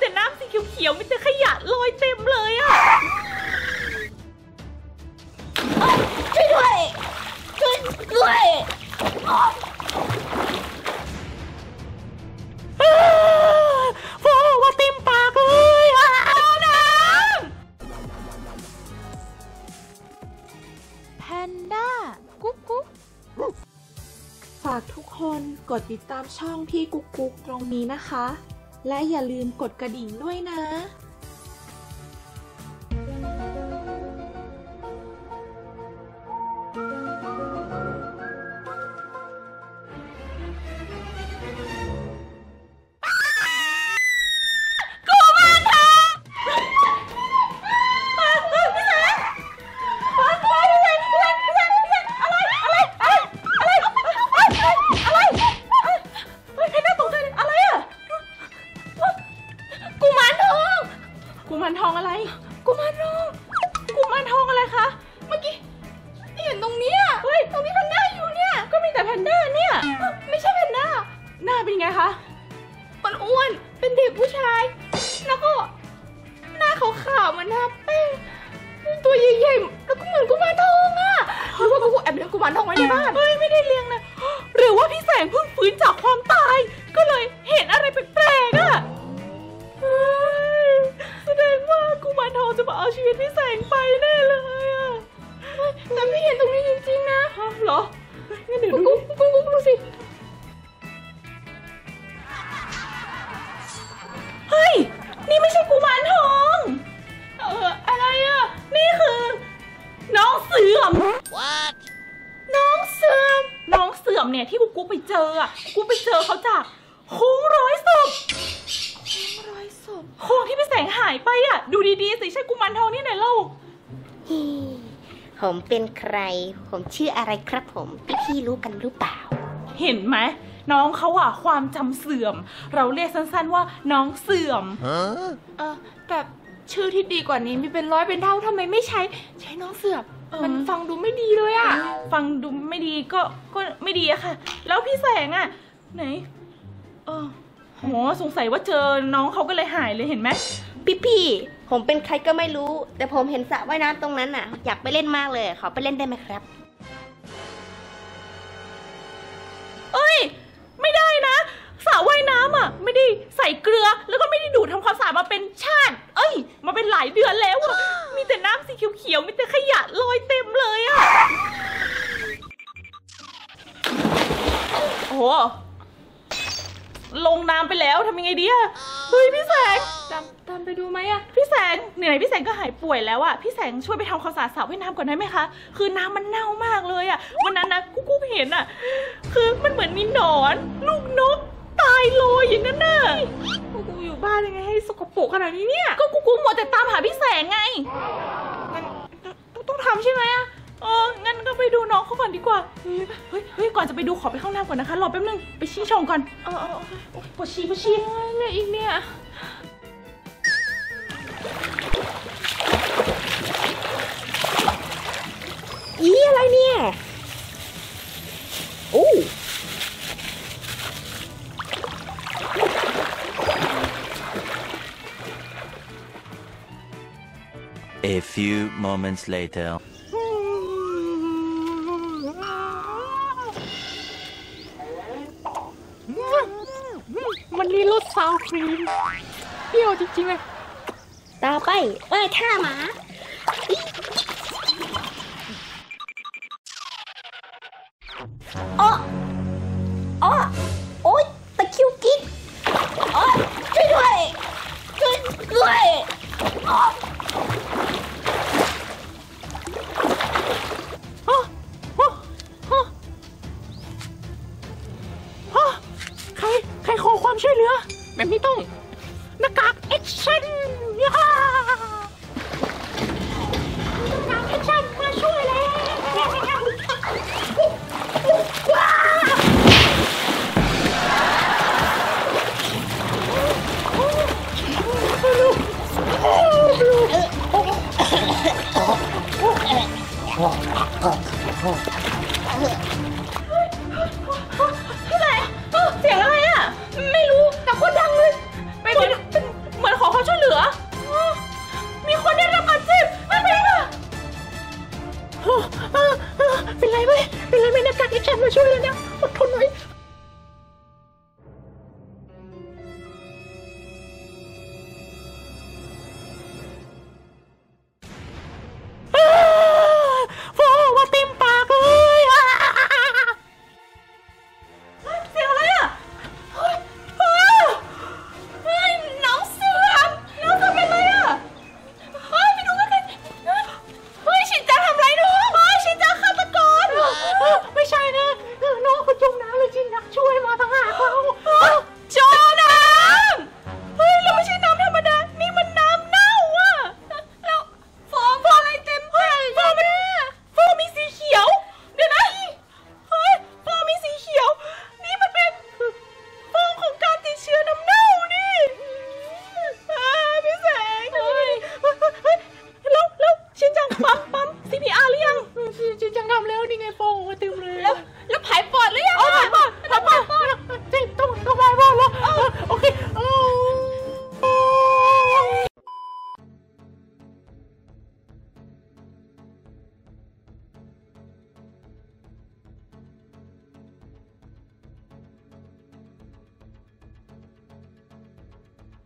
แต่น้ำสีเขียวๆมีแต่ขยะลอยเต็มเลยอะช่วยด้วยช่วยด้วยโอ้ว่าเต็มปากเลยอะน้แพนด้ากุ๊กกุ๊กฝากทุกคนกดติดตามช่องพี่กุ๊กกุ๊กตรงนี้นะคะ และอย่าลืมกดกระดิ่งด้วยนะ มารทองอะไร กุมารทองกุมารทองอะไรคะ เมื่อกี้เห็นตรงเนี้ยเฮ้ยตรงนี้แพนด้าอยู่เนี่ย ก็มีแต่แพนด้าเนี่ย ไม่ใช่แพนด้า หน้าเป็นไงคะ มันอ้วน เป็นเด็กผู้ชาย แล้วก็ หน้าขาวๆเหมันหน้าแป้งตัวใหญ่ๆ แล้วก็เหมือนกุมารทองอะหรือว่ากูแอบเลี้ยงกุมารทองไว้ในบ้าน เฮ้ยไม่ได้เลี้ยงนะ หรือว่าพี่แสงเพิ่งฟื้นจากความ เหรอเฮ้ยงั้นเดี๋ยวดูกุ๊กกุ๊กดูสิ เฮ้ย นี่ไม่ใช่กุมารทอง เอออะไรอะ นี่คือ น้องเสื่อม What น้องเสื่อม น้องเสื่อมเนี่ยที่กูกูไปเจออะกูไปเจอเขาจากโค้งร้อยศพโค้งร้อยศพโค้งที่พี่แสงหายไปอะ ดูดีๆสิใช่กุมารทองนี่ไหนเล่าฮี ผมเป็นใคร ผมชื่ออะไรครับผมพี่ๆรู้กันหรือเปล่า เห็นไหมน้องเขาอะความจำเสื่อม เราเรียกสั้นๆว่าน้องเสื่อมเออแต่ชื่อที่ดีกว่านี้มีเป็นร้อยเป็นเท่าทำไมไม่ใช้ ใช้น้องเสือบเออมันฟังดูไม่ดีเลยอะฟังดูไม่ดีก็ก็ไม่ดีอะค่ะ แล้วพี่แสงอะไหนเออ โหสงสัยว่าเจอน้องเขาก็เลยหายเลยเห็นไหมพี่ๆผมเป็นใครก็ไม่รู้ แต่ผมเห็นสระว่ายน้ำตรงนั้นน่ะ อยากไปเล่นมากเลย ขอไปเล่นได้ไหมครับ เอ้ย ไม่ได้นะสระว่ายน้ำอะไม่ได้ใส่เกลือแล้วก็ไม่ได้ดูดทำความสะอาดมาเป็นชาติ เอ้ย มาเป็นหลายเดือนแล้วอะมีแต่น้ำสีเขียวๆมีแต่ขยะลอยเต็มเลยอะโอ้โห ลงน้ำไปแล้วทำยังไงดีอะเฮ้ยพี่แสง ตามตามไปดูไหมอะพี่แสงเหนื่อยพี่แสงก็หายป่วยแล้วอะพี่แสงช่วยไปทำความสะอาดสระว่ายน้ำก่อนได้ไหมคะ คือน้ำมันเน่ามากเลยอะวันนั้นนะกูกูเห็นอะคือมันเหมือนมีหนอน ลูกนก ตายลอยอย่างนั้นน่ะกูกูอยู่บ้านยังไงให้สกปรกขนาดนี้เนี่ย ก็กูกูมัวแต่ตามหาพี่แสงไงมันต้องต้องทำใช่ไหมอะ เอองั้นก็ไปดูน้องเขาก่อนดีกว่าเฮ้ยเฮ้ยเฮ้ยก่อนจะไปดูขอไปเข้าห้องน้ำก่อนนะคะรอแป๊บนึงไปชี้ชงก่อนเออเออเออโอ๊ยปวดฉี่ปวดฉี่อะไรอีกเนี่ยอีอะไรเนี่ยโอ้ A few moments later. วันนี้รสซาวครีมเปรี้ยวจริงๆเลยต่อไปเอ้ยท่าหมาอ๋อ ความช่วยเหลือ แบบนี้ต้องหน้ากากแอคชั่นย่าหน้ากากแอคชั่นมาช่วยแล้วว้าที่ไหนเสียงอะไรอะ ไม่รู้แต่คนดังเลยเป็นเป็นเหมือนขอความช่วยเหลือ มีคนได้รับบาดเจ็บไม่เป็นไรเป็นไรไหมเป็นไรไหมนะการที่ฉัมมาช่วยเลยเนี่ยอดทนไว CPR หรือยั